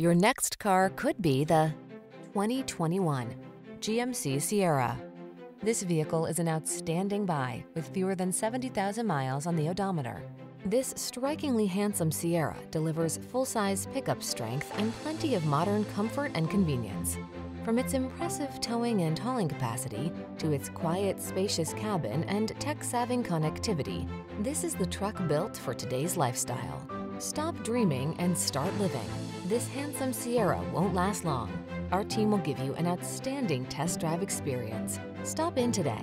Your next car could be the 2021 GMC Sierra. This vehicle is an outstanding buy with fewer than 70,000 miles on the odometer. This strikingly handsome Sierra delivers full-size pickup strength and plenty of modern comfort and convenience. From its impressive towing and hauling capacity to its quiet, spacious cabin and tech-savvy connectivity, this is the truck built for today's lifestyle. Stop dreaming and start living. This handsome Sierra won't last long. Our team will give you an outstanding test drive experience. Stop in today.